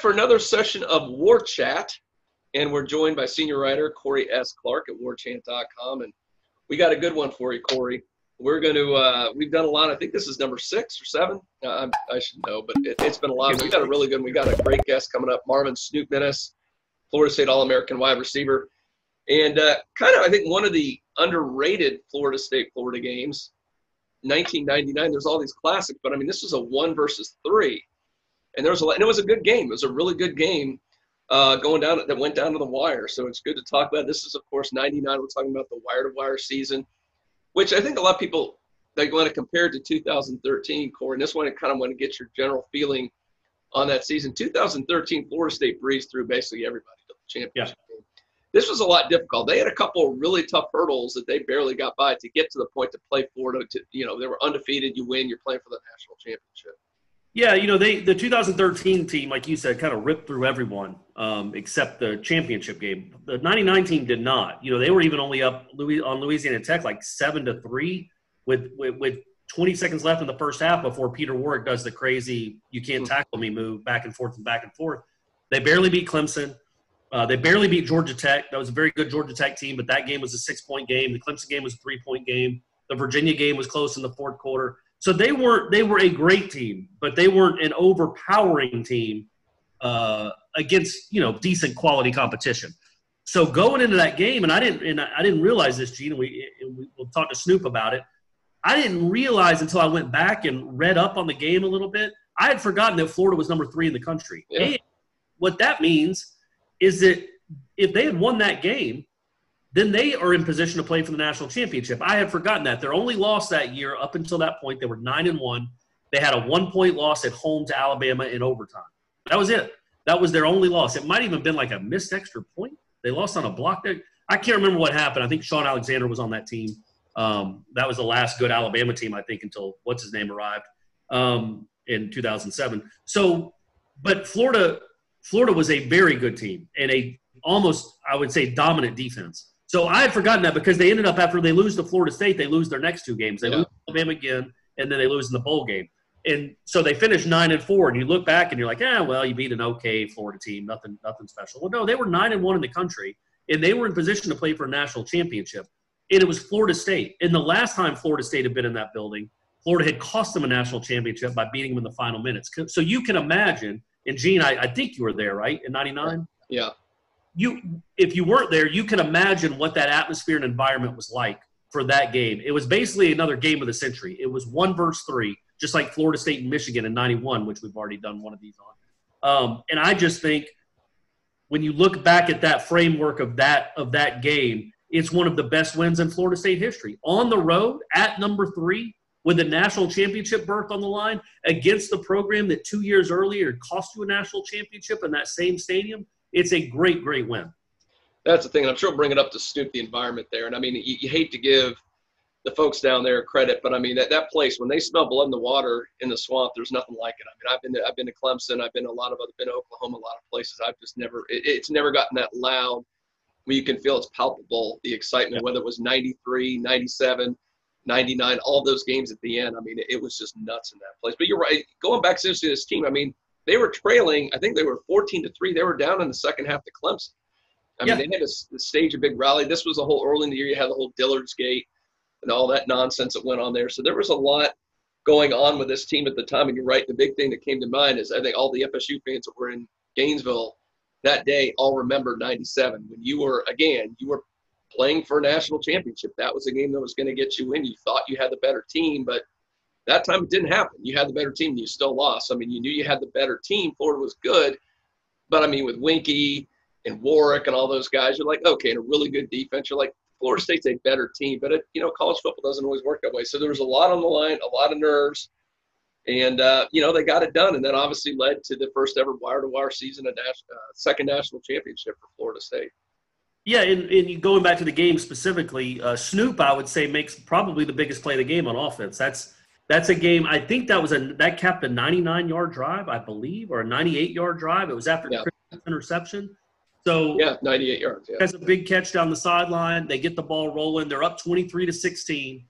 for another session of War Chat, and we're joined by senior writer Corey S. Clark at warchant.com, and we got a good one for you, Corey. We're going to, uh, we've done a lot. I think this is number six or seven. Uh, I should know, but it, has been a lot. We got a really good. We got a great guest coming up, Marvin Snoop Minnis, Florida State All American wide receiver. And uh, kind of, I think, one of the underrated Florida State Florida games, 1999. There's all these classics, but I mean, this was a one versus three and there was a and it was a good game. It was a really good game uh, going down that went down to the wire. So it's good to talk about. This is of course '99. We're talking about the wire to wire season, which I think a lot of people they want to compare it to 2013 core. And this one, I kind of want to get your general feeling on that season. 2013, Florida State breezed through basically everybody to the championship yeah. game. This was a lot difficult. They had a couple of really tough hurdles that they barely got by to get to the point to play Florida. To you know, they were undefeated. You win, you're playing for the national championship. Yeah, you know, they the 2013 team, like you said, kind of ripped through everyone um, except the championship game. The 99 team did not. You know, they were even only up Louis, on Louisiana Tech like seven to three with, with, with 20 seconds left in the first half before Peter Warrick does the crazy "you can't hmm. tackle me" move back and forth and back and forth. They barely beat Clemson. Uh, they barely beat Georgia Tech. That was a very good Georgia Tech team, but that game was a six point game. The Clemson game was a three point game. The Virginia game was close in the fourth quarter. So they weren't they were a great team, but they weren't an overpowering team uh, against you know decent quality competition. So going into that game, and I didn't and I didn't realize this, Gene. And we, we will talk to Snoop about it. I didn't realize until I went back and read up on the game a little bit. I had forgotten that Florida was number three in the country. Yeah. And what that means is that if they had won that game, then they are in position to play for the national championship. I had forgotten that. Their only loss that year, up until that point, they were nine and one. They had a one point loss at home to Alabama in overtime. That was it. That was their only loss. It might even have been like a missed extra point. They lost on a block. There. I can't remember what happened. I think Shaun Alexander was on that team. Um, that was the last good Alabama team, I think, until what's his name arrived um, in 2007. So, but Florida, Florida was a very good team and a almost, I would say, dominant defense. So I had forgotten that because they ended up after they lose to Florida State, they lose their next two games. They yeah. lose Alabama again, and then they lose in the bowl game. And so they finished nine and four. And you look back and you're like, yeah, well, you beat an okay Florida team, nothing, nothing special. Well, no, they were nine and one in the country, and they were in position to play for a national championship. And it was Florida State. And the last time Florida State had been in that building, Florida had cost them a national championship by beating them in the final minutes. So you can imagine. And Gene, I, I think you were there, right, in '99. Yeah you if you weren't there, you can imagine what that atmosphere and environment was like for that game. It was basically another game of the century. It was one verse three, just like Florida State and Michigan in '91, which we've already done one of these on. Um, and I just think when you look back at that framework of that of that game, it's one of the best wins in Florida State history. On the road at number three, with a national championship berth on the line against the program that two years earlier cost you a national championship in that same stadium it's a great, great win. That's the thing. I'm sure we'll bring it up to Snoop the environment there. And I mean, you, you, hate to give the folks down there credit, but I mean that, that place when they smell blood in the water in the swamp, there's nothing like it. I mean, I've been to, I've been to Clemson, I've been to a lot of other, been to Oklahoma, a lot of places. I've just never, it, it's never gotten that loud. Where you can feel it's palpable, the excitement, yeah. whether it was 93, 97, 99, all those games at the end. I mean, it, it was just nuts in that place. But you're right. Going back seriously to this team, I mean, they were trailing. I think they were 14 to three. They were down in the second half to Clemson. I mean, they had to stage a big rally. This was a whole early in the year. You had the whole Dillard's Gate and all that nonsense that went on there. So there was a lot going on with this team at the time. And you're right. The big thing that came to mind is I think all the FSU fans that were in Gainesville that day all remember 97 when you were, again, you were playing for a national championship. That was a game that was going to get you in. You thought you had the better team, but – that time it didn't happen. You had the better team, and you still lost. I mean, you knew you had the better team. Florida was good, but I mean, with Weinke and Warrick and all those guys, you're like, okay, and a really good defense. You're like, Florida State's a better team, but it, you know, college football doesn't always work that way. So there was a lot on the line, a lot of nerves, and uh, you know they got it done, and that obviously led to the first ever wire-to-wire season, a nas- uh, second national championship for Florida State. Yeah, and, and going back to the game specifically, uh, Snoop, I would say, makes probably the biggest play of the game on offense. That's that's a game. I think that was a that capped a 99 yard drive, I believe, or a 98 yard drive. It was after yeah. interception. So yeah, 98 yards. Yeah. Has a big catch down the sideline. They get the ball rolling. They're up 23 to 16.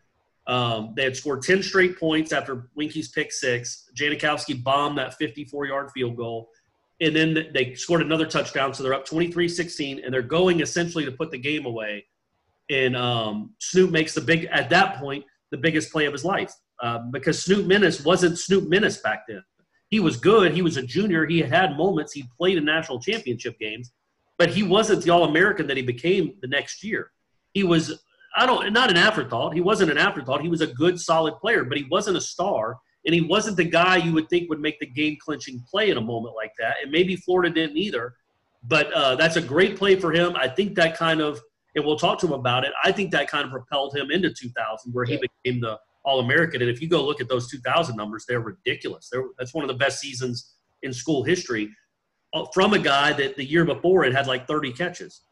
Um, they had scored 10 straight points after Weinke's pick six. Janikowski bombed that 54 yard field goal. and then they scored another touchdown, so they're up 23-16, and they're going essentially to put the game away. And um, Snoop makes the big at that point the biggest play of his life uh, because Snoop Minnis wasn't Snoop Minnis back then. He was good. He was a junior. He had moments. He played in national championship games, but he wasn't the All American that he became the next year. He was I don't not an afterthought. He wasn't an afterthought. He was a good, solid player, but he wasn't a star and he wasn't the guy you would think would make the game clinching play in a moment like that. And maybe Florida didn't either, but uh, that's a great play for him. I think that kind of, and we'll talk to him about it. I think that kind of propelled him into 2000, where he became the All American. And if you go look at those 2000 numbers, they're ridiculous. They're, that's one of the best seasons in school history uh, from a guy that the year before it had like 30 catches.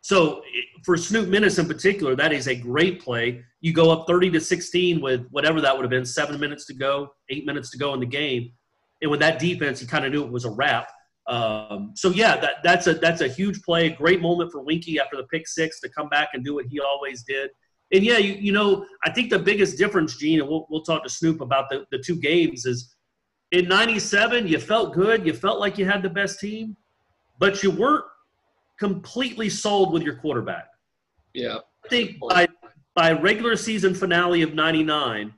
So for Snoop Minnis in particular, that is a great play. You go up 30 to 16 with whatever that would have been, seven minutes to go, eight minutes to go in the game, and with that defense, he kind of knew it was a wrap. Um, so yeah, that, that's a that's a huge play, great moment for Weinke after the pick six to come back and do what he always did. And yeah, you, you know, I think the biggest difference, Gene, and we'll, we'll talk to Snoop about the, the two games is in 97, you felt good. You felt like you had the best team, but you weren't completely sold with your quarterback. Yeah. I think by, by regular season finale of 99,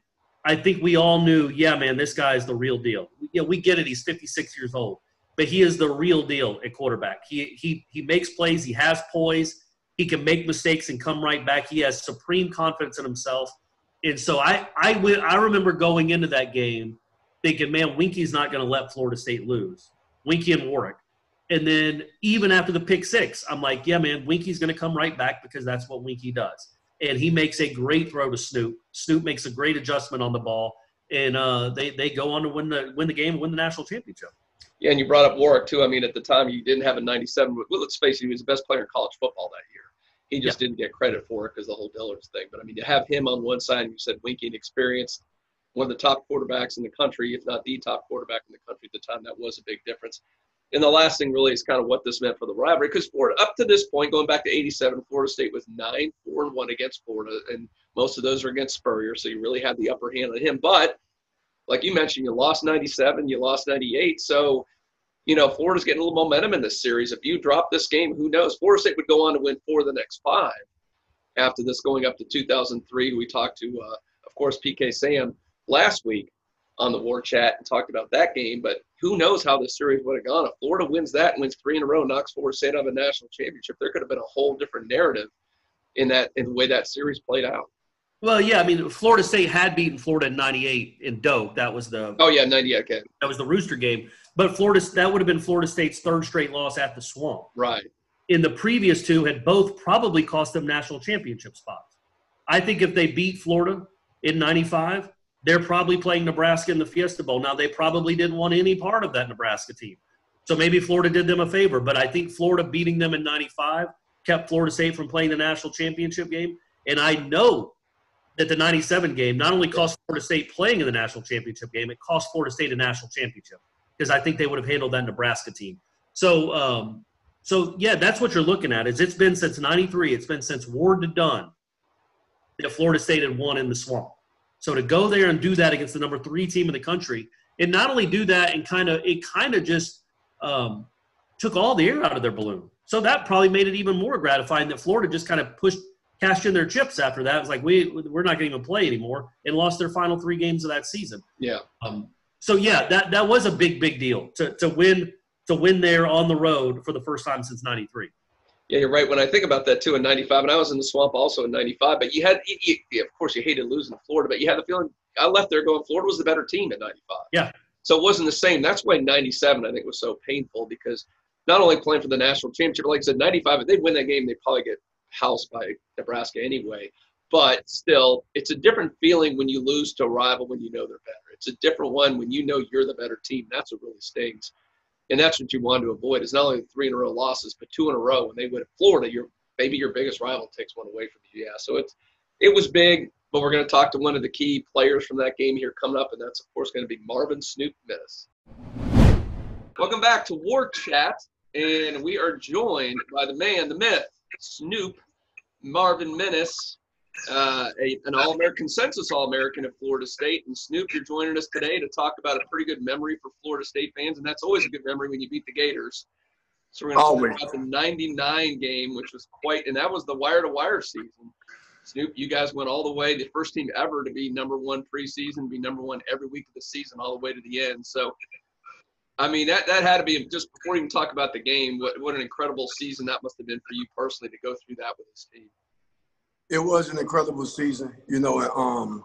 I think we all knew, yeah, man, this guy is the real deal. Yeah, we get it. He's 56 years old, but he is the real deal at quarterback. He, he, he makes plays. He has poise. He can make mistakes and come right back. He has supreme confidence in himself. And so I, I, went, I remember going into that game thinking, man, Weinke's not going to let Florida State lose. Weinke and Warrick. And then even after the pick six, I'm like, yeah, man, Weinke's going to come right back because that's what Weinke does. And he makes a great throw to Snoop. Snoop makes a great adjustment on the ball, and uh, they they go on to win the win the game, win the national championship. Yeah, and you brought up Warrick too. I mean, at the time you didn't have a 97. Well, let's face it, he was the best player in college football that year. He just yeah. didn't get credit for it because the whole Dillard's thing. But I mean, to have him on one side, and you said Weinke experienced one of the top quarterbacks in the country, if not the top quarterback in the country at the time, that was a big difference. And the last thing really is kind of what this meant for the rivalry, because Florida, up to this point, going back to '87, Florida State was nine, four, and one against Florida, and most of those were against Spurrier, so you really had the upper hand on him. But like you mentioned, you lost '97, you lost '98, so you know Florida's getting a little momentum in this series. If you drop this game, who knows? Florida State would go on to win four of the next five after this, going up to 2003. We talked to, uh, of course, PK Sam last week on the War Chat and talked about that game. But who knows how the series would have gone? If Florida wins that and wins three in a row, knocks Florida State out of a national championship, there could have been a whole different narrative in that in the way that series played out. Well, yeah, I mean, Florida State had beaten Florida in '98 in Doak. That was the oh yeah, '98. Okay, that was the Rooster game. But Florida that would have been Florida State's third straight loss at the Swamp. Right. In the previous two, had both probably cost them national championship spots. I think if they beat Florida in '95, they're probably playing Nebraska in the Fiesta Bowl. Now, they probably didn't want any part of that Nebraska team. So maybe Florida did them a favor, but I think Florida beating them in 95 kept Florida State from playing the national championship game. And I know that the 97 game not only cost Florida State playing in the national championship game, it cost Florida State a national championship because I think they would have handled that Nebraska team. So, um, so yeah, that's what you're looking at. Is it's been since '93. It's been since Ward to Dunn that Florida State had won in the swamp. So to go there and do that against the number three team in the country, and not only do that and kind of it kind of just um, took all the air out of their balloon. So that probably made it even more gratifying that Florida just kind of pushed cashed in their chips after that. It was like we we're not going to even play anymore and lost their final three games of that season. Yeah. Um, so yeah, that that was a big big deal to to win to win there on the road for the first time since '93. Yeah, you're right. When I think about that too in '95, and I was in the swamp also in '95. But you had, you, you, of course, you hated losing to Florida, but you had the feeling I left there going Florida was the better team in '95. Yeah. So it wasn't the same. That's why '97 I think was so painful because not only playing for the national championship, like I said, '95 if they win that game, they probably get housed by Nebraska anyway. But still, it's a different feeling when you lose to a rival when you know they're better. It's a different one when you know you're the better team. That's what really stings and that's what you want to avoid is not only three in a row losses, but two in a row. When they win at Florida, your maybe your biggest rival takes one away from you. Yeah, so it's it was big, but we're going to talk to one of the key players from that game here coming up, and that's of course going to be Marvin Snoop Minnis. Welcome back to War Chat, and we are joined by the man, the myth, Snoop Marvin Minnis, uh, a, an All American consensus All American at Florida State. And Snoop, you're joining us today to talk about a pretty good memory for Florida State fans, and that's always a good memory when you beat the Gators. So we're going to talk about the '99 game, which was quite, and that was the wire to wire season. Snoop, you guys went all the way, the first team ever to be number one preseason, be number one every week of the season, all the way to the end. So, I mean, that, that had to be just before you even talk about the game. What what an incredible season that must have been for you personally to go through that with this team. It was an incredible season, you know. Um,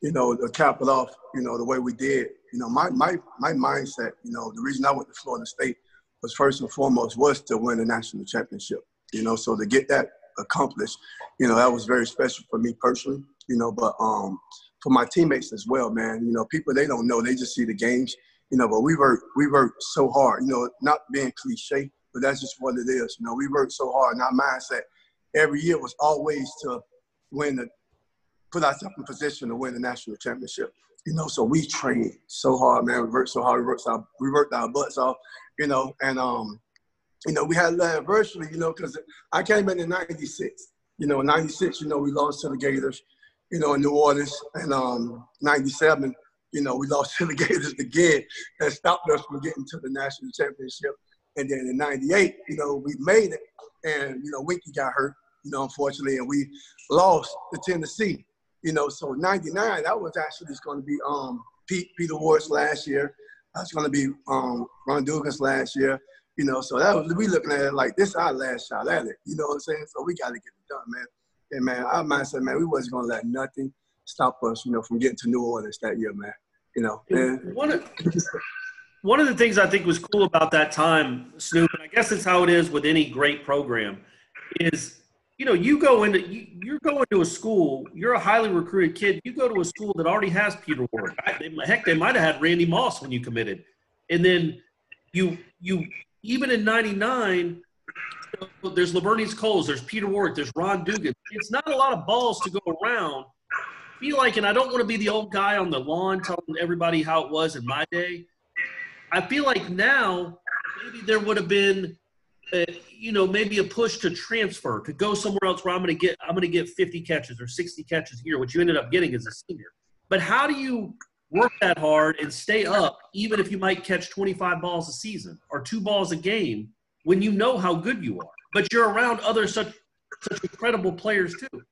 you know, to cap it off, you know, the way we did. You know, my my my mindset, you know, the reason I went to Florida State was first and foremost was to win a national championship. You know, so to get that accomplished, you know, that was very special for me personally. You know, but um, for my teammates as well, man. You know, people they don't know, they just see the games. You know, but we work we work so hard. You know, not being cliche, but that's just what it is. You know, we work so hard, and our mindset every year was always to win the put ourselves in position to win the national championship. You know, so we trained so hard, man. We worked so hard. We worked our we worked our butts off you know, and um, you know, we had a little adversity, you know, because I came in in '96. You know, '96, you know, we lost to the Gators, you know, in New Orleans, and um, '97, you know, we lost to the Gators again. That stopped us from getting to the national championship. And then in '98, you know, we made it, and you know, Weinke got hurt, you know, unfortunately, and we lost to Tennessee. You know, so '99, that was actually just going to be um, Pete Peter Warrick's last year. That's going to be um, Ron Dugans last year. You know, so that was we looking at it like this our last shot at it. You know what I'm saying? So we got to get it done, man. And man, our mindset, man, we wasn't going to let nothing stop us, you know, from getting to New Orleans that year, man. You know, and, one of one of the things I think was cool about that time, Snoop, and I guess it's how it is with any great program, is you know, you go into you, you're going to a school. You're a highly recruited kid. You go to a school that already has Peter Warrick. Heck, they might have had Randy Moss when you committed, and then you you even in '99. There's Laveranues Coles, there's Peter Warrick, there's Ron Dugan. It's not a lot of balls to go around. Feel like, and I don't want to be the old guy on the lawn telling everybody how it was in my day. I feel like now maybe there would have been uh, you know, maybe a push to transfer to go somewhere else where I'm going to get I'm going to get 50 catches or 60 catches here, which you ended up getting as a senior. But how do you work that hard and stay up, even if you might catch 25 balls a season or two balls a game, when you know how good you are, but you're around other such such incredible players too.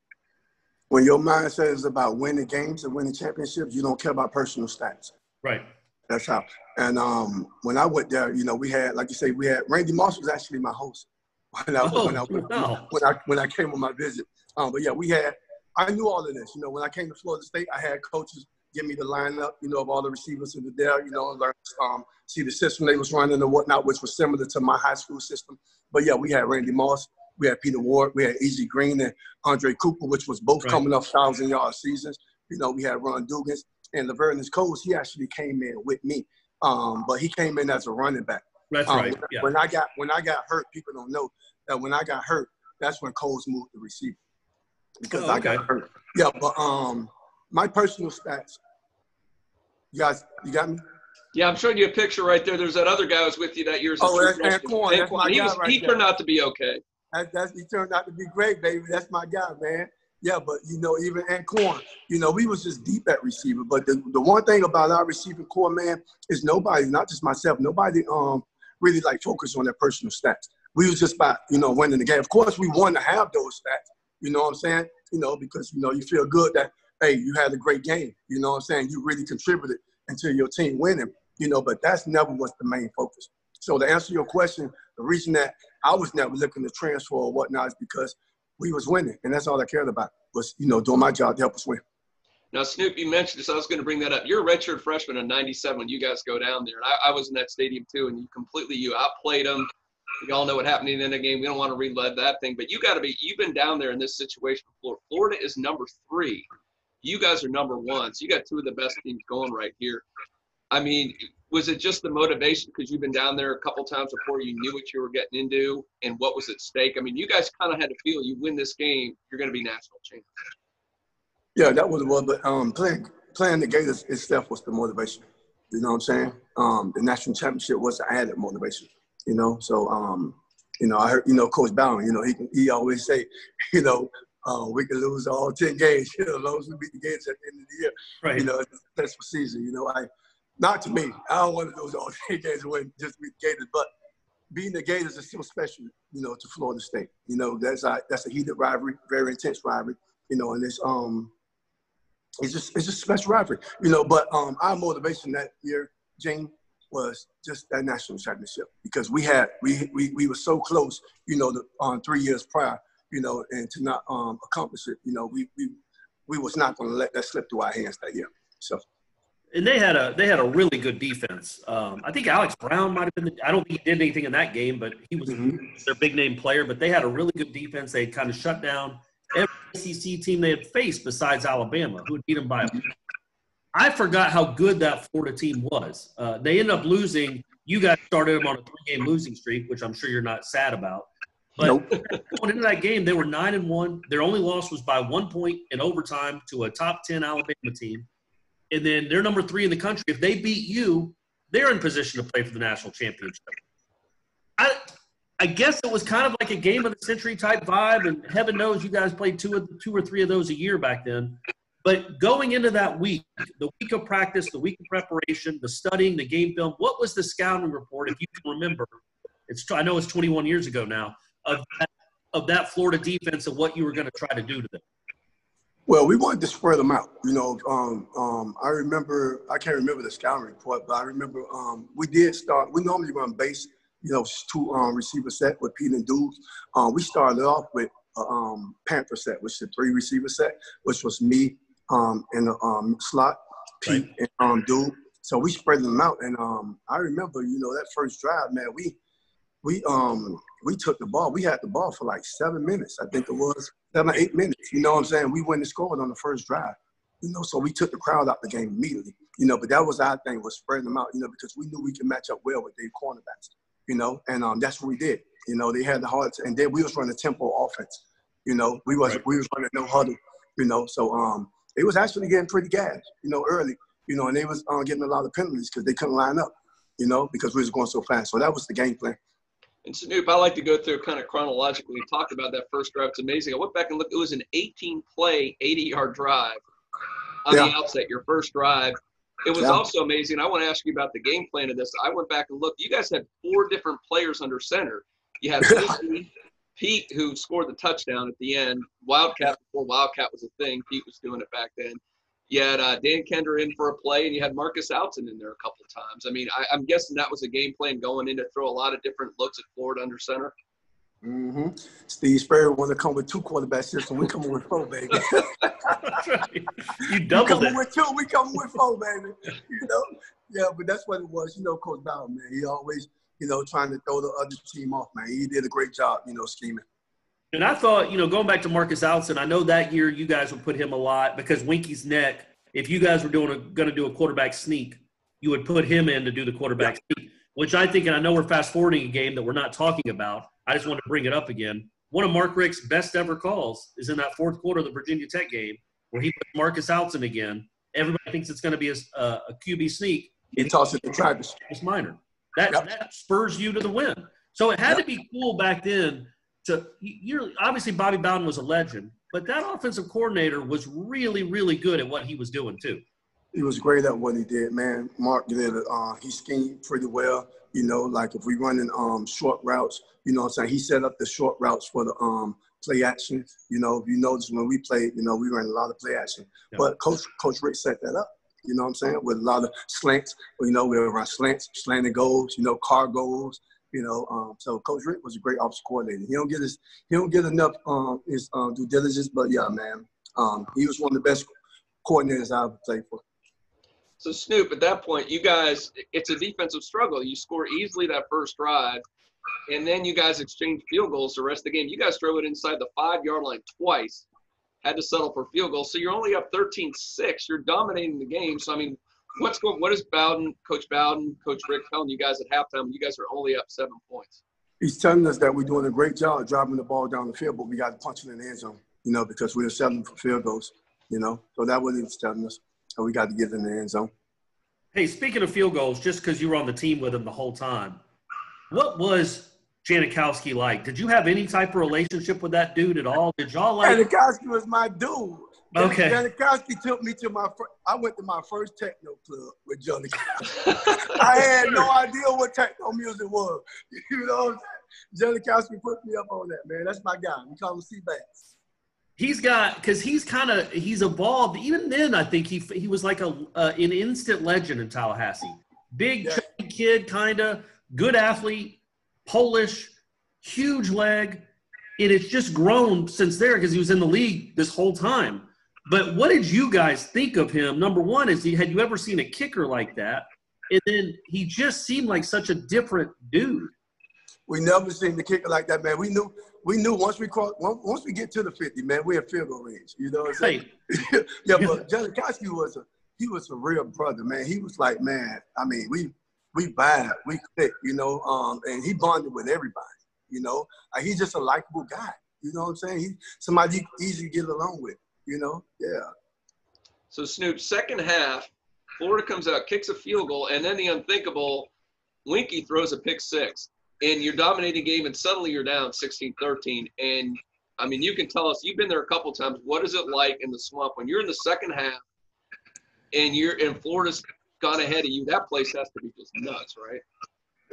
When your mindset is about winning games and winning championships, you don't care about personal stats. Right. That's how. And um, when I went there, you know, we had, like you say, we had Randy Moss was actually my host when I, oh, when, I when, no. when, I when I came on my visit. Um, but yeah, we had. I knew all of this. You know, when I came to Florida State, I had coaches give me the lineup, you know, of all the receivers who were there. You know, learn um, see the system they was running and whatnot, which was similar to my high school system. But yeah, we had Randy Moss, we had Peter Warrick, we had E.G. Green and Andre Cooper, which was both right. coming off thousand yard seasons. You know, we had Ron Dugans and Laveranues Coles. He actually came in with me. Um, but he came in as a running back. That's um, right. When, yeah. when I got when I got hurt, people don't know that when I got hurt, that's when Coles moved to receiver because oh, I got hurt. Yeah, but um, my personal stats. You guys, you got me. Yeah, I'm showing you a picture right there. There's that other guy who was with you that year. Oh, that's Anquan. That's he was, right he turned out to be okay. That, that's, he turned out to be great, baby. That's my guy, man. Yeah, but you know, even Anquan, you know, we was just deep at receiver. But the, the one thing about our receiving corps, man, is nobody, not just myself, nobody um really like focus on their personal stats. We was just about, you know, winning the game. Of course, we want to have those stats. You know what I'm saying? You know, because you know you feel good that hey, you had a great game. You know what I'm saying? You really contributed until your team winning. You know, but that's never was the main focus. So to answer your question, the reason that I was never looking to transfer or whatnot is because we was winning, and that's all I cared about was you know doing my job to help us win. Now, Snoop, you mentioned this. I was going to bring that up. You're a redshirt freshman in '97 when you guys go down there, and I, I, was in that stadium too. And you completely you outplayed them. We all know what happened in the end of the game. We don't want to relive that thing, but you got to be. You've been down there in this situation before. Florida is number three. You guys are number one. So you got two of the best teams going right here. I mean, was it just the motivation because you've been down there a couple times before you knew what you were getting into and what was at stake? I mean, you guys kind of had to feel you win this game, you're going to be national champions. Yeah, that was one. But um, playing playing the Gators itself was the motivation. You know what I'm saying? Um, the national championship was the added motivation. You know, so um, you know, I heard you know Coach Bowden. You know, he he always say, you know, uh, we can lose all ten games. You know, as long as we beat the Gators at the end of the year. Right. You know, it's a successful season. You know, I not to me. I don't want to lose all ten games away just the Gators, but being the Gators is still special. You know, to Florida State. You know, that's a that's a heated rivalry, very intense rivalry. You know, and it's um, it's just it's just a special rivalry. You know, but um, our motivation that year, Jane, was just that national championship because we had we we, we were so close. You know, the, on um, three years prior you know, and to not um, accomplish it, you know, we we we was not going to let that slip through our hands that year. So. And they had a they had a really good defense. Um, I think Alex Brown might have been. The, I don't think he did anything in that game, but he was mm-hmm. their big name player. But they had a really good defense. They kind of shut down every SEC team they had faced besides Alabama, who had beat them by. A, I forgot how good that Florida team was. Uh, they ended up losing. You guys started them on a three-game losing streak, which I'm sure you're not sad about. But nope. going into that game, they were nine and one. Their only loss was by one point in overtime to a top ten Alabama team, and then they're number three in the country. If they beat you, they're in position to play for the national championship. I, I guess it was kind of like a game of the century type vibe, and heaven knows you guys played two, of, two or three of those a year back then. But going into that week, the week of practice, the week of preparation, the studying, the game film, what was the scouting report, if you can remember? It's I know it's 21 years ago now of that, of that Florida defense and what you were going to try to do to them? Well, we wanted to spread them out. You know, um, um, I remember, I can't remember the scouting report, but I remember um, we did start, we normally run base, you know, two um, receiver set with Pete and Dukes. Um, we started off with a um, Panther set, which is a three receiver set, which was me um, in the um, slot, Pete right. and um, Duke. So we spread them out. And um, I remember, you know, that first drive, man, we, we um we took the ball. We had the ball for like seven minutes. I think it was seven, eight minutes. You know what I'm saying? We went and scored on the first drive. You know, so we took the crowd out the game immediately. You know, but that was our thing was spreading them out. You know, because we knew we could match up well with their cornerbacks. You know, and um, that's what we did. You know, they had the hearts, and then we was running a tempo offense. You know, we was right. we was running no huddle. You know, so um, it was actually getting pretty gas. You know, early. You know, and they was uh, getting a lot of penalties because they couldn't line up. You know, because we was going so fast. So that was the game plan. And Snoop, I like to go through kind of chronologically. talk about that first drive. It's amazing. I went back and looked. It was an 18 play, 80 yard drive on yeah. the outset, your first drive. It was yeah. also amazing. I want to ask you about the game plan of this. I went back and looked. You guys had four different players under center. You had Pete, who scored the touchdown at the end. Wildcat before Wildcat was a thing. Pete was doing it back then. You had uh, Dan Kendra in for a play, and you had Marcus Outzen in there a couple of times. I mean, I, am guessing that was a game plan going in to throw a lot of different looks at Florida under center. Mm-hmm. Steve Spurrier wanted to come with two quarterback system. We come with four, baby. you doubled we it. with two. We come with four, baby. You know, yeah, but that's what it was. You know, Coach Bowden, man. He always, you know, trying to throw the other team off, man. He did a great job, you know, scheming. And I thought, you know, going back to Marcus Outzen, I know that year you guys would put him a lot because Weinke's neck. If you guys were doing a, going to do a quarterback sneak, you would put him in to do the quarterback sneak, which I think, and I know we're fast forwarding a game that we're not talking about. I just wanted to bring it up again. One of Mark Richt's best ever calls is in that fourth quarter of the Virginia Tech game where he put Marcus Outzen again. Everybody thinks it's going to be a, a, QB sneak. He tosses it to Travis. It's minor. That, yep. that spurs you to the win. So it had yep. to be cool back then to you're obviously Bobby Bowden was a legend, but that offensive coordinator was really, really good at what he was doing too. He was great at what he did, man. Mark did it. Uh, he schemed pretty well. You know, like if we running um, short routes, you know what I'm saying? He set up the short routes for the um, play action. You know, if you notice when we played, you know, we ran a lot of play action. Yeah. But Coach Coach Richt set that up. You know what I'm saying? With a lot of slants. You know, we run slants, slanted goals, you know, car goals, you know, um, so Coach Richt was a great offensive coordinator. He don't get his he don't get enough um, his um, due diligence, but yeah, man, um, he was one of the best coordinators I ever played for. So Snoop, at that point, you guys, it's a defensive struggle. You score easily that first drive, and then you guys exchange field goals the rest of the game. You guys throw it inside the five yard line twice, had to settle for field goals. So you're only up 13-6. You're dominating the game. So I mean, what's going? What is Bowden, Coach Bowden, Coach Richt telling you guys at halftime? You guys are only up seven points. He's telling us that we're doing a great job driving the ball down the field, but we got to punch it in the end zone. You know, because we are seven for field goals. You know, so that what he's telling us. So we got to get in the end zone. Hey, speaking of field goals, just because you were on the team with him the whole time, what was Janikowski like? Did you have any type of relationship with that dude at all? Did y'all like? Janikowski was my dude. Okay. Janikowski took me to my. Fir- I went to my first techno club with Johnny. I had no idea what techno music was. You know, what I'm saying? Put me up on that man. That's my guy. We call him Seabass. He's got because he's kind of he's evolved. Even then, I think he he was like a uh, an instant legend in Tallahassee. Big Yeah. kid, kind of good athlete, Polish, huge leg, and it's just grown since there because he was in the league this whole time. But what did you guys think of him? Number one is he had you ever seen a kicker like that? And then he just seemed like such a different dude. We never seen the kicker like that, man. We knew. We knew once we cross, once we get to the 50, man, we're in field goal range. You know what I'm saying? Yeah, but Janikowski was a he was a real brother, man. He was like, man, I mean, we we vibe, we click, you know, um, and he bonded with everybody, you know. Like, he's just a likable guy, you know what I'm saying? He somebody you easy to get along with, you know. Yeah, So Snoop, second half, Florida comes out, kicks a field goal, and then the unthinkable, Weinke throws a pick six, and you're dominating game, and suddenly you're down 16-13. And I mean, you can tell us you've been there a couple times. What is it like in the swamp when you're in the second half, and you're and Florida's gone ahead of you? That place has to be just nuts, right?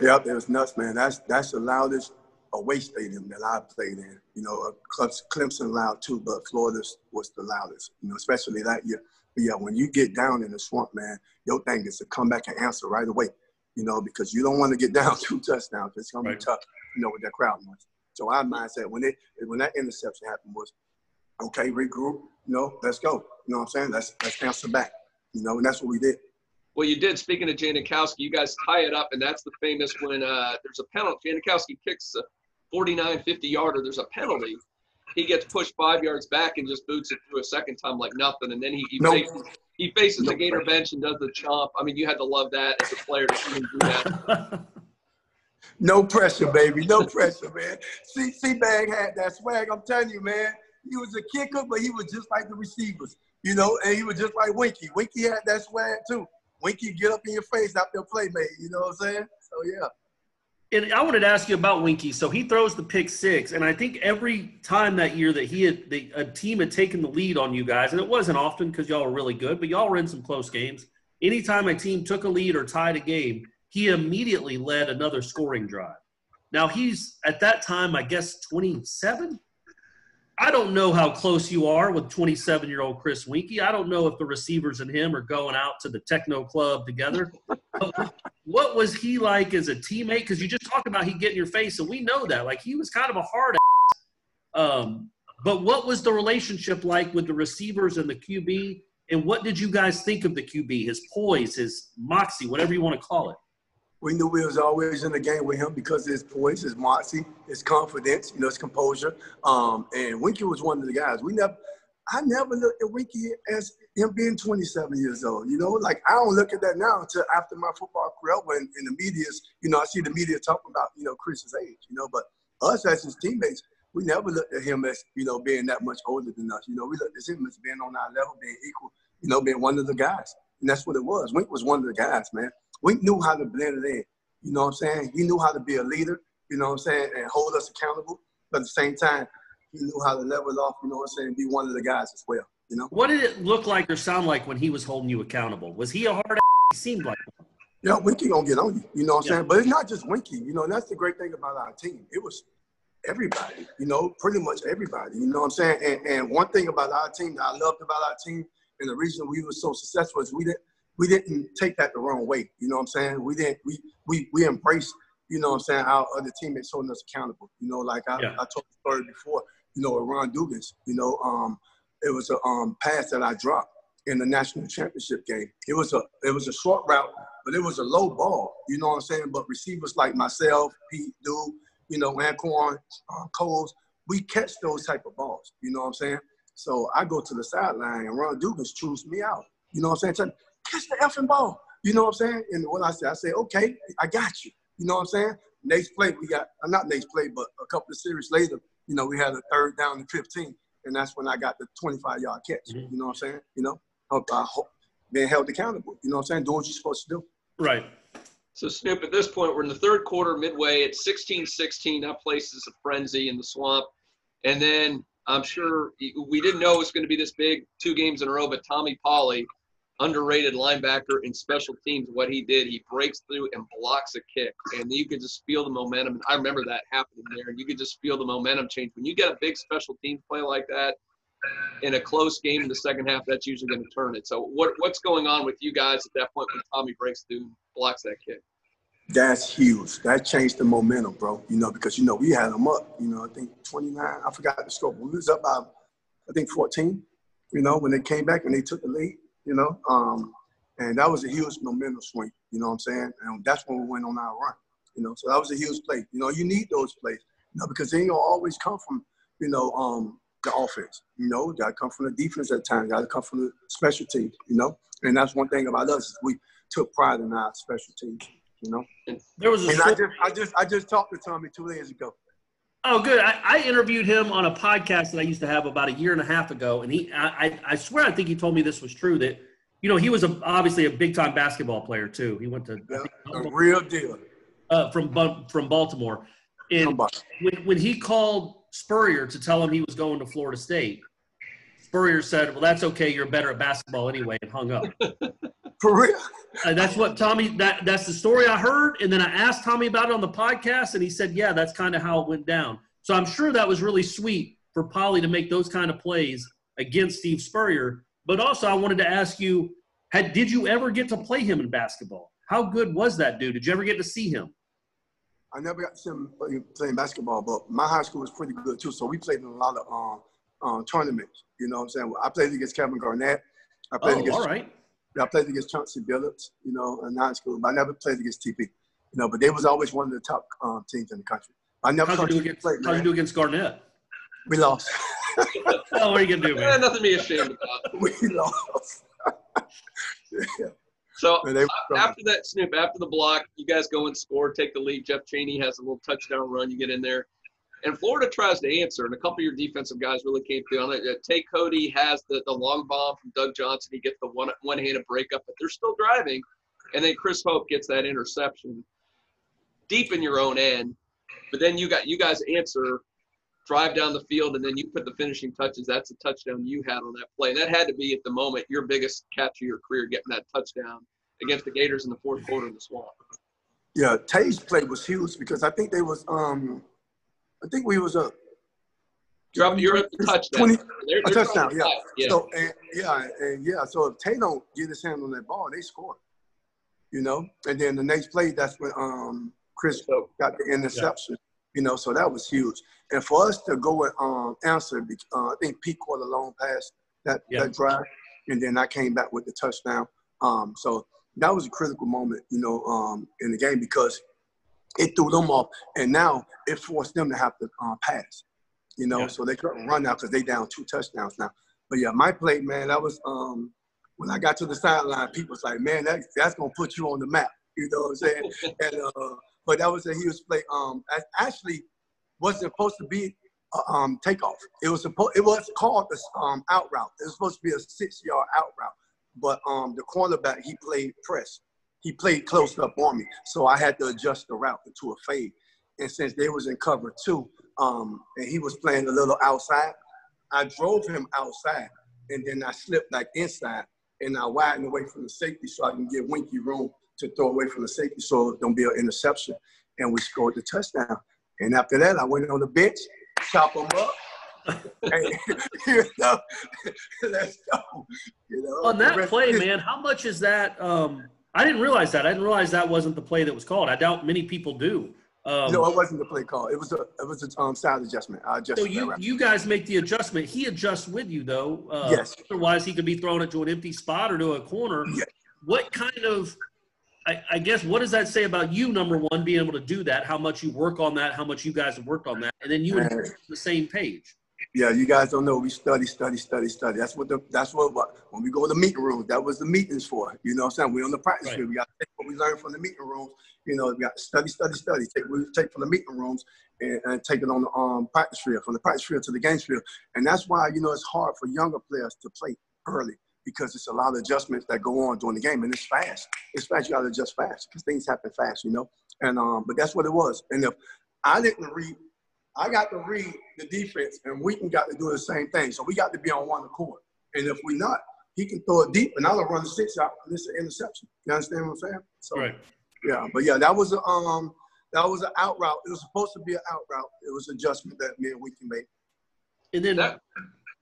Yep, it was nuts, man. That's that's the loudest away stadium that I played in. You know, uh, Clemson loud too, but Florida was the loudest. You know, especially that year. But yeah, when you get down in the swamp, man, your thing is to come back and answer right away. You know, because you don't want to get down two touchdowns. It's gonna Right. be tough. You know, with that crowd noise. So our mindset when it when that interception happened was, okay, regroup. You know, let's go. You know what I'm saying? Let's let's answer back. You know, and that's what we did. Well, you did. Speaking of Janikowski, you guys tie it up, and that's the famous when uh, there's a penalty. Janikowski kicks a 49, 50 yarder. There's a penalty. He gets pushed five yards back and just boots it through a second time like nothing. And then he, he, No. faces, he faces No the Gator bench and does the chomp. I mean, you had to love that as a player to see him do that. No pressure, baby. No pressure, man. See, C Bag had that swag. I'm telling you, man. He was a kicker, but he was just like the receivers, you know, and he was just like Weinke. Weinke had that swag too. Weinke get up in your face after a play made, you know what I'm saying? So yeah. And I wanted to ask you about Weinke. So he throws the pick six, and I think every time that year that he had the, a team had taken the lead on you guys, and it wasn't often because y'all were really good, but y'all were in some close games. Anytime a team took a lead or tied a game, he immediately led another scoring drive. Now he's at that time, I guess, 27. I don't know how close you are with 27 year old Chris Weinke. I don't know if the receivers and him are going out to the techno club together. What was he like as a teammate? Because you just talked about he get in your face, and we know that. Like he was kind of a hard ass. Um, but what was the relationship like with the receivers and the QB? And what did you guys think of the QB? His poise, his moxie, whatever you want to call it. We knew we was always in the game with him because of his poise, his moxie, his confidence, you know, his composure. Um, and Weinke was one of the guys. We never, I never looked at Weinke as him being 27 years old. You know, like I don't look at that now until after my football career when in the media's, you know, I see the media talking about, you know, Chris's age, you know, but us as his teammates, we never looked at him as, you know, being that much older than us. You know, we looked at him as being on our level, being equal, you know, being one of the guys. And that's what it was. Wink was one of the guys, man. Wink knew how to blend it in. You know what I'm saying? He knew how to be a leader, you know what I'm saying, and hold us accountable. But at the same time, he knew how to level off, you know what I'm saying, be one of the guys as well, you know? What did it look like or sound like when he was holding you accountable? Was he a hard ass? He seemed like one. Yeah, Weinke gonna get on you, you know what I'm Yeah. saying? But it's not just Weinke, you know, and that's the great thing about our team. It was everybody, you know, pretty much everybody, you know what I'm saying? And, and one thing about our team that I loved about our team and the reason we were so successful is we didn't we didn't take that the wrong way. You know what I'm saying? We didn't we we we embraced, you know what I'm saying, our other teammates holding us accountable. You know, like I, Yeah. I told the story before, you know, Ron Dugans, you know, um, it was a um pass that I dropped in the national championship game. It was a it was a short route, but it was a low ball. You know what I'm saying? But receivers like myself, Pete, Dude, you know, Anquan, uh, Coles, we catch those type of balls. You know what I'm saying? So I go to the sideline and Ron Dugans chews me out. You know what I'm saying? Tell me, catch the effing ball. You know what I'm saying? And when I say, I say, okay, I got you. You know what I'm saying? Next play, we got uh, not next play, but a couple of series later, you know, we had a third down and 15, and that's when I got the 25 yard catch. Mhm. You know what I'm saying? You know, Hope- I hope being held accountable. You know what I'm saying? Doing what you're supposed to do. Right. So Snoop, at this point, we're in the third quarter, midway. It's 16-16. That place is a frenzy in the swamp. And then I'm sure we didn't know it was going to be this big, two games in a row. But Tommy Polley, underrated linebacker in special teams, what he did, he breaks through and blocks a kick, and you could just feel the momentum. And I remember that happening there, and you could just feel the momentum change when you get a big special teams play like that in a close game in the second half, that's usually going to turn it. So what what's going on with you guys at that point when Tommy breaks through and blocks that kick? That's huge. That changed the momentum, bro. You know, because you know we had them up. You know, I think 29. I forgot the score. We was up by, I think 14. You know, when they came back and they took the lead. You know, um, and that was a huge momentum swing. You know what I'm saying? And that's when we went on our run. You know, so that was a huge play. You know, you need those plays. You know, because they ain't gonna always come from you know um, the offense. You know, got to come from the defense at times. Got to come from the special teams. You know, and that's one thing about us is we took pride in our special teams. You know, there was a and I just, I just, I just talked to Tommy two days ago. Oh, good. I, I, interviewed him on a podcast that I used to have about a year and a half ago, and he, I, I swear, I think he told me this was true. That you know, he was a, obviously a big time basketball player too. He went to yeah, a real deal uh, from from Baltimore. And when, when he called Spurrier to tell him he was going to Florida State. Spurrier said, "Well, that's okay. You're better at basketball anyway," and hung up. For real? And that's what Tommy. That that's the story I heard. And then I asked Tommy about it on the podcast, and he said, "Yeah, that's kind of how it went down." So I'm sure that was really sweet for Polley to make those kind of plays against Steve Spurrier. But also, I wanted to ask you: Had did you ever get to play him in basketball? How good was that dude? Did you ever get to see him? I never got to see him playing basketball, but my high school was pretty good too. So we played in a lot of um, um, tournaments. You know what I'm saying? I played against Kevin Garnett. I played oh, against, all right. I played against Chauncey Billups, you know, in high school, but I never played against TP. You know, but they was always one of the top um, teams in the country. I never how'd you do against, how'd you do against Garnett? We lost. oh, what are you gonna do, man? nothing to be ashamed about. we lost. yeah. So after that Snoop, after the block, you guys go and score, take the lead. Jeff Chaney has a little touchdown run. You get in there. And Florida tries to answer, and a couple of your defensive guys really came through on it. Uh, Tay Cody has the, the long bomb from Doug Johnson. He gets the one one handed breakup, but they're still driving. And then Chris Hope gets that interception deep in your own end. But then you got you guys answer, drive down the field, and then you put the finishing touches. That's a touchdown you had on that play. And that had to be at the moment your biggest catch of your career, getting that touchdown against the Gators in the fourth quarter in the Swamp. Yeah, Tay's play was huge because I think they was um, I think we was a. Drop, you're at the touchdown. 20, they're, they're a touchdown, yeah. yeah. So and, yeah, and yeah. So if Tay don't get his hand on that ball, they score. You know, and then the next play, that's when um Chris got the interception. Yeah. You know, so that was huge. And for us to go and um, answer, uh, I think Pete caught a long pass that, yeah. that drive, and then I came back with the touchdown. Um, so that was a critical moment, you know, um, in the game because it threw them off, and now it forced them to have to uh, pass, you know, yeah. so they couldn't run now because they down two touchdowns now. But yeah, my play, man, that was um, when I got to the sideline, people was like, man, that, that's gonna put you on the map, you know what I'm saying? and uh, but that was a huge play. Um, actually, wasn't supposed to be a, um, takeoff. It was supposed. It was called a um, out route. It was supposed to be a six yard out route but um, the cornerback he played press. He played close up on me, so I had to adjust the route to a fade. And since they was in cover two, um, and he was playing a little outside, I drove him outside, and then I slipped like inside, and I widened away from the safety so I can give Weinke room to throw away from the safety so it don't be an interception. And we scored the touchdown. And after that, I went on the bench, chop him up, you know, let's go. You know, on that play, man, how much is that? Um, I didn't realize that. I didn't realize that wasn't the play that was called. I doubt many people do. Um, no, it wasn't the play call. It was a it was a um, side adjustment. I so you you guys make the adjustment. He adjusts with you though. Uh, yes. Otherwise, he could be throwing it to an empty spot or to a corner. Yes. What kind of I, I, guess what does that say about you? Number one, being able to do that, how much you work on that, how much you guys have worked on that, and then you and the same page. Yeah, you guys don't know. We study, study, study, study. That's what the that's what, when we go to the meeting rooms, that was the meetings for. You know what I'm saying? We're on the practice right. field. We got to take what we learned from the meeting rooms. You know, we got to study, study, study. Take we take from the meeting rooms and, and take it on the um, practice field, from the practice field to the game field. And that's why, you know, it's hard for younger players to play early because it's a lot of adjustments that go on during the game, and it's fast. It's fast. You got to adjust fast because things happen fast, you know. And um, but that's what it was. And if I didn't read, I got to read the defense, and Wheaton got to do the same thing. So we got to be on one accord. And if we're not, he can throw it deep, and I'll run the six out, and it's an interception. You understand what I'm saying? So, right. Yeah, but yeah, that was a um, that was an out route. It was supposed to be an out route. It was adjustment that me and Wheaton made. And then that,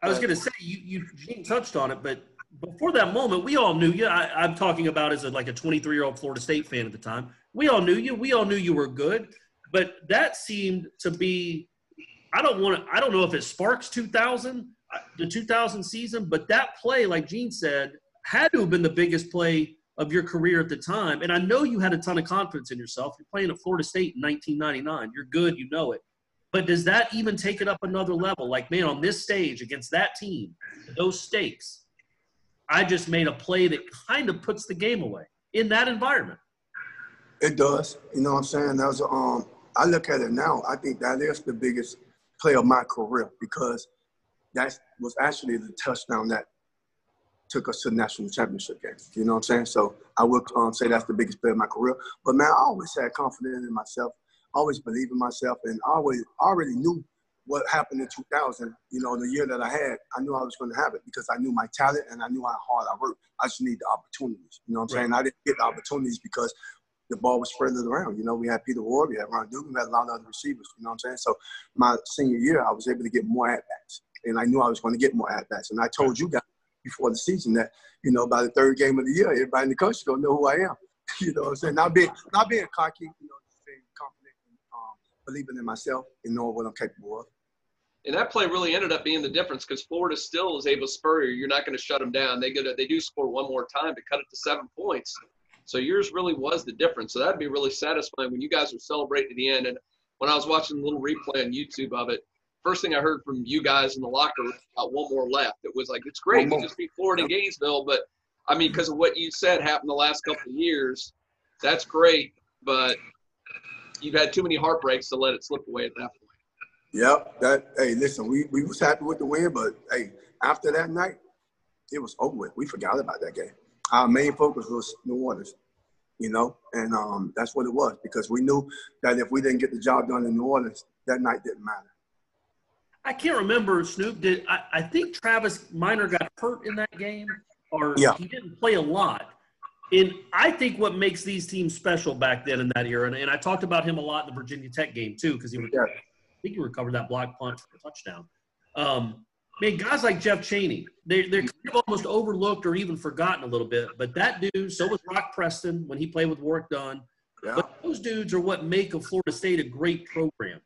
I was going to say you you Gene touched on it, but before that moment, we all knew you. I, am talking about as a, like a 23 year old Florida State fan at the time. We all knew you. We all knew you were good, but that seemed to be. I don't want to. I don't know if it sparks 2000, the 2000 season, but that play, like Gene said, had to have been the biggest play of your career at the time. And I know you had a ton of confidence in yourself. You're playing at Florida State in 1999. You're good. You know it. But does that even take it up another level? Like, man, on this stage against that team, those stakes, I just made a play that kind of puts the game away in that environment. It does. You know what I'm saying? That was um I look at it now, I think that is the biggest play of my career because that was actually the touchdown that took us to the national championship game. You know what I'm saying? So I would um, say that's the biggest play of my career. But man, I always had confidence in myself, always believe in myself, and always already knew what happened in 2000, you know, the year that I had, I knew I was going to have it because I knew my talent and I knew how hard I worked. I just need the opportunities. You know what I'm right. saying? I didn't get the opportunities because the ball was spread around. You know, we had Peter Warrick, we had Ron Dugans, we had a lot of other receivers. You know what I'm saying? So my senior year, I was able to get more at bats, and I knew I was going to get more at bats. And I told you guys before the season that, you know, by the third game of the year, everybody in the country gonna know who I am. you know what I'm saying? Not being not being cocky, you know, just being confident and um, believing in myself and knowing what I'm capable of. And that play really ended up being the difference because Florida still is able to spur you. You're not going to shut them down. They get they do score one more time to cut it to seven points. So yours really was the difference. So that'd be really satisfying when you guys were celebrating at the end. And when I was watching the little replay on YouTube of it, first thing I heard from you guys in the locker room about one more left. It was like, it's great. We just beat Florida and Gainesville. But I mean, because of what you said happened the last couple of years, that's great. But you've had too many heartbreaks to let it slip away at that point. Yep. That hey, listen, we, we was happy with the win, but hey, after that night, it was over with. We forgot about that game. Our main focus was New Orleans, you know, and um, that's what it was because we knew that if we didn't get the job done in New Orleans, that night didn't matter. I can't remember, Snoop. Did I, I think Travis Minor got hurt in that game, or yeah. he didn't play a lot. And I think what makes these teams special back then in that era, and, and I talked about him a lot in the Virginia Tech game too, because he, yeah. I think he recovered that block punt for a touchdown. Man, guys like Jeff Chaney, they, they're kind of almost overlooked or even forgotten a little bit. But that dude, so was Rock Preston when he played with Warrick Dunn. Yeah. But those dudes are what make of Florida State a great program.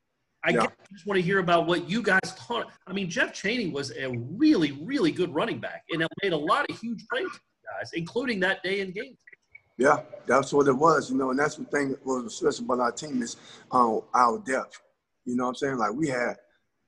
I yeah. just want to hear about what you guys thought. I mean, Jeff Chaney was a really, really good running back, and it made a lot of huge plays, guys, including that day in game. Yeah, that's what it was, you know, and that's the thing that was special about our team is um, our depth. You know what I'm saying? Like we had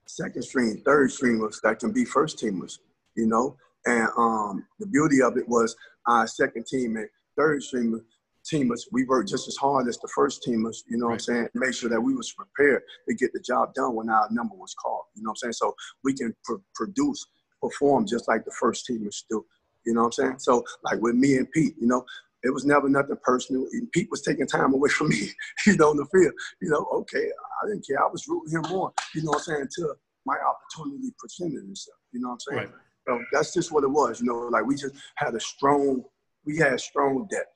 second string, third stringers that can be first teamers, you know, and um, the beauty of it was our second team and third stringers teamers, we worked just as hard as the first teamers, you know right. what I'm saying? Make sure that we was prepared to get the job done when our number was called, you know what I'm saying? So we can pr- produce, perform just like the first teamers do, you know what I'm saying? So like with me and Pete, you know, it was never nothing personal. And Pete was taking time away from me, you know, in the field. You know, okay, I didn't care. I was rooting him on, you know what I'm saying, until my opportunity presented itself, you know what I'm saying? Right. So that's just what it was, you know, like we just had a strong, we had strong depth.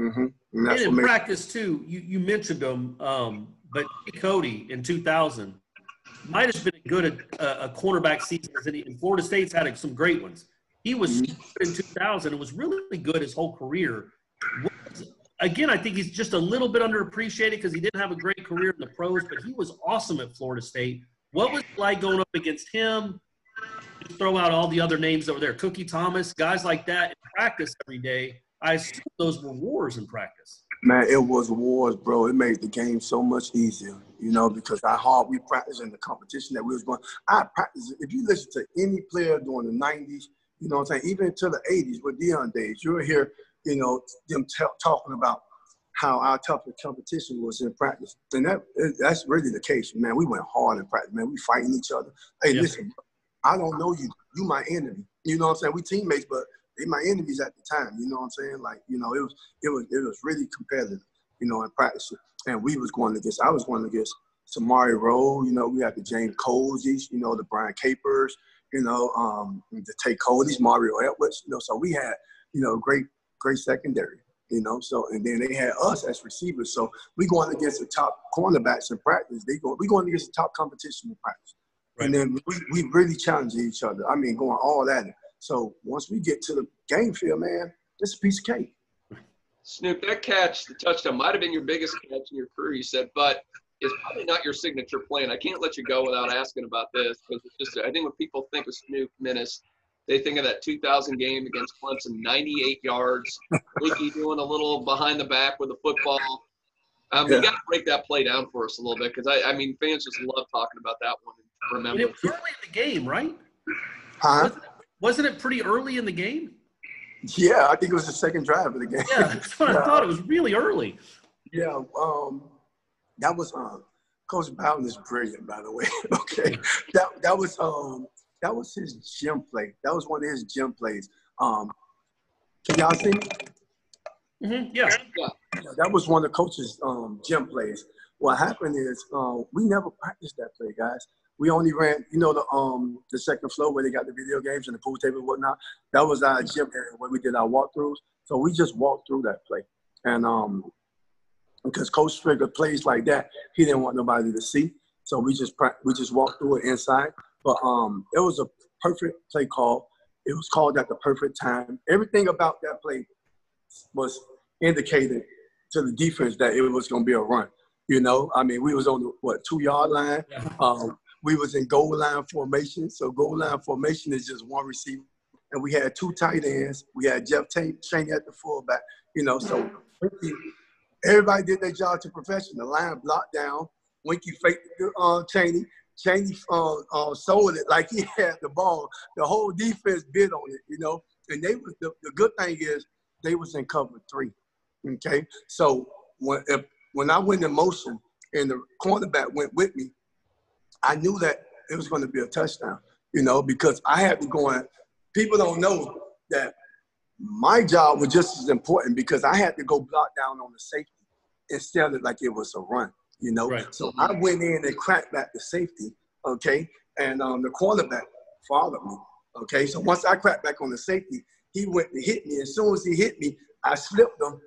Mm-hmm. And, and in practice too, you, you mentioned them, um, but Cody in 2000 might have been good at uh, a cornerback season. And Florida State's had some great ones. He was mm-hmm. in 2000 and was really good his whole career. Again, I think he's just a little bit underappreciated because he didn't have a great career in the pros, but he was awesome at Florida State. What was it like going up against him? Just throw out all the other names over there, Cookie Thomas, guys like that in practice every day. I assume those were wars in practice. Man, it was wars, bro. It made the game so much easier, you know, because how hard we practiced in the competition that we was going. I practiced. If you listen to any player during the '90s, you know what I'm saying, even into the '80s with Deion days, you'll hear, you know, them t- talking about how our tough competition was in practice, and that that's really the case, man. We went hard in practice, man. We fighting each other. Hey, listen, I don't know you. You my enemy. You know what I'm saying? We teammates, but they my enemies at the time. You know what I'm saying? Like, you know, it was it was it was really competitive, you know, in practice. And we was going against I was going against Samari Rolle, you know, we had the James Cozies, you know, the Brian Capers, you know, um, the Tay Cody's, Mario Edwards, you know, so we had, you know, great, great secondary, you know, so and then they had us as receivers. So we going against the top cornerbacks in practice. They go we going against the top competition in practice. Right. And then we, we really challenge each other. I mean, going all at it. So once we get to the game field, man, it's a piece of cake. Snoop, that catch, the touchdown, might have been your biggest catch in your career, you said, but it's probably not your signature plan. I can't let you go without asking about this because it's just, I think when people think of Snoop Minnis, they think of that 2000 game against Clemson, 98 yards, Leaky doing a little behind the back with the football. Um, yeah. We got to break that play down for us a little bit because I, I mean, fans just love talking about that one. Remember, it was early in the game, right? Huh? Wasn't, wasn't it pretty early in the game? Yeah, I think it was the second drive of the game. Yeah, that's what yeah. I thought. It was really early. Yeah, um, that was um, Coach Bowden is brilliant, by the way. okay, that that was um, that was his gym play. That was one of his gym plays. Um, can y'all see? me? Mm-hmm. Yeah. yeah. That was one of the coach's um, gym plays. What happened is uh, we never practiced that play, guys we only ran, you know, the um the second floor where they got the video games and the pool table and whatnot. That was our gym area where we did our walkthroughs. So we just walked through that play. And um because Coach Trigger plays like that, he didn't want nobody to see. So we just we just walked through it inside. But um it was a perfect play call. It was called at the perfect time. Everything about that play was indicated to the defense that it was going to be a run. You know, I mean, we was on the what two yard line. Um, we was in goal line formation. So goal line formation is just one receiver. And we had two tight ends. We had Jeff Chaney at the fullback. You know, so everybody did their job to perfection. The line blocked down. Weinke faked uh, Chaney. Chaney uh, uh, sold it like he had the ball. The whole defense bid on it, you know. And they was the, the good thing is they was in cover three. Okay, so when if, when I went in motion and the cornerback went with me, I knew that it was going to be a touchdown, you know, because I had to go in. People don't know that my job was just as important because I had to go block down on the safety instead of like it was a run, you know. Right. So I went in and cracked back the safety, okay, and um, the cornerback followed me, okay. So once I cracked back on the safety, he went to hit me. As soon as he hit me, I slipped him,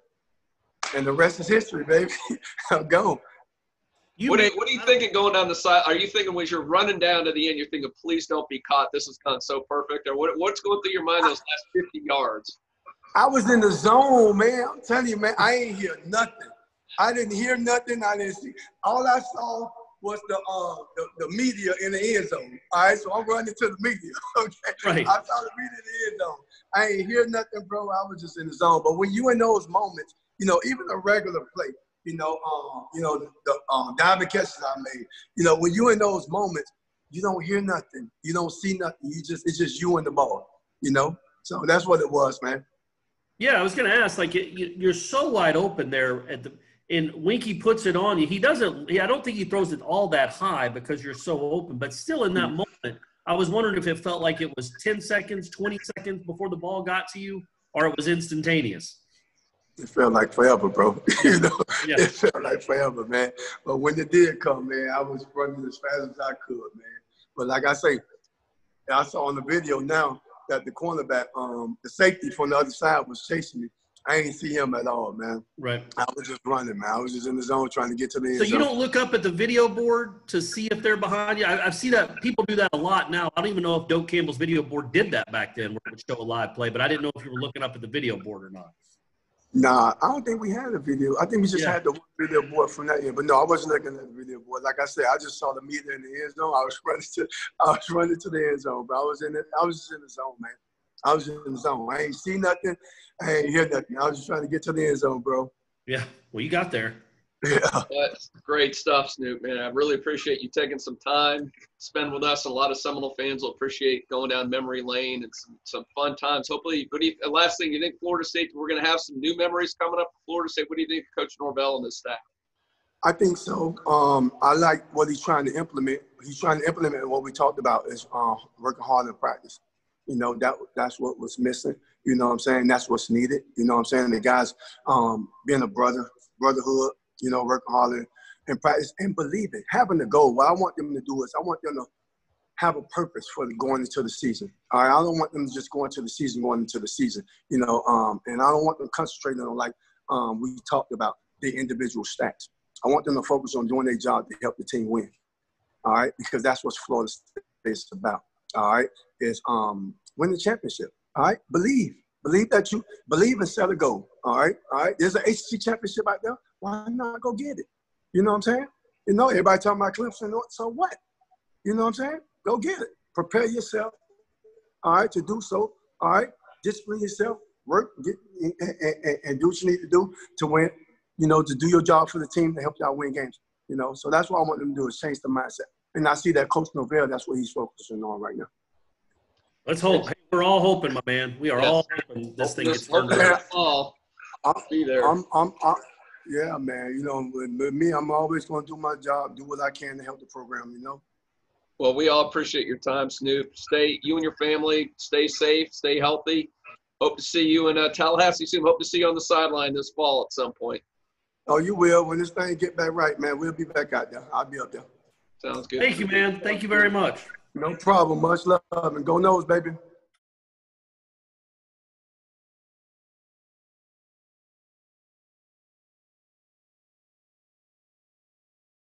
and the rest is history, baby. I'm gone. You what, are, what are you thinking going down the side? Are you thinking when you're running down to the end, you're thinking, please don't be caught. This has gone so perfect. Or what, what's going through your mind those last 50 yards? I was in the zone, man. I'm telling you, man, I ain't hear nothing. I didn't hear nothing. I didn't see. All I saw was the uh the, the media in the end zone. All right, so I'm running to the media. Okay, right. I saw the media in the end zone. I ain't hear nothing, bro. I was just in the zone. But when you in those moments, you know, even a regular play, you know, um, you know, the, um, diamond catches I made. You know, when you're in those moments, you don't hear nothing, you don't see nothing. You just it's just you and the ball. You know, so that's what it was, man. Yeah, I was gonna ask. Like, you're so wide open there at the. And Weinke puts it on you. He doesn't. I don't think he throws it all that high because you're so open. But still, in that mm-hmm. moment, I was wondering if it felt like it was 10 seconds, 20 seconds before the ball got to you, or it was instantaneous it felt like forever, bro. you know, yeah. it felt like forever, man. But when it did come, man, I was running as fast as I could, man. But like I say, I saw on the video now that the cornerback, um, the safety from the other side was chasing me. I ain't see him at all, man. Right. I was just running, man. I was just in the zone trying to get to the end So you zone. don't look up at the video board to see if they're behind you. I, I see that people do that a lot now. I don't even know if Doak Campbell's video board did that back then, where it would show a live play. But I didn't know if you were looking up at the video board or not. Nah, I don't think we had a video. I think we just yeah. had the video board from that year. But no, I wasn't looking at the video board. Like I said, I just saw the meter in the end zone. I was running to, I was running to the end zone. But I was in it. I was just in the zone, man. I was in the zone. I ain't see nothing. I ain't hear nothing. I was just trying to get to the end zone, bro. Yeah. Well, you got there. Yeah. That's great stuff, Snoop, man. I really appreciate you taking some time, spend with us. A lot of Seminole fans will appreciate going down memory lane and some, some fun times. Hopefully, what do you, last thing, you think Florida State, we're going to have some new memories coming up for Florida State. What do you think Coach Norvell and his staff? I think so. Um, I like what he's trying to implement. He's trying to implement what we talked about is uh, working hard in practice. You know, that that's what was missing. You know what I'm saying? That's what's needed. You know what I'm saying? The guys um, being a brother, brotherhood, you know, hard and practice and believe it, having a goal. What I want them to do is I want them to have a purpose for going into the season. All right, I don't want them just going into the season, going into the season. You know, um, and I don't want them concentrating on like um, we talked about the individual stats. I want them to focus on doing their job to help the team win. All right, because that's what Florida State is about. All right, is um, win the championship. All right, believe, believe that you believe and set a goal. All right, all right. There's an ACC championship out there. Why not go get it? You know what I'm saying? You know, everybody talking about Clemson. So what? You know what I'm saying? Go get it. Prepare yourself. All right, to do so. All right, discipline yourself. Work, get, and, and, and do what you need to do to win you know, to do your job for the team to help y'all win games. You know, so that's what I want them to do is change the mindset. And I see that Coach Norvell, that's what he's focusing on right now. Let's hope. Hey, we're all hoping, my man. We are yes. all hoping this thing gets turned around. I'll be there. I'm, I'm, I'm, yeah, man. You know, with me, I'm always going to do my job, do what I can to help the program. You know. Well, we all appreciate your time, Snoop. Stay, you and your family, stay safe, stay healthy. Hope to see you in uh, Tallahassee soon. Hope to see you on the sideline this fall at some point. Oh, you will. When this thing get back right, man, we'll be back out there. I'll be up there. Sounds good. Thank you, man. Thank you very much. No problem. Much love and go Noles, baby.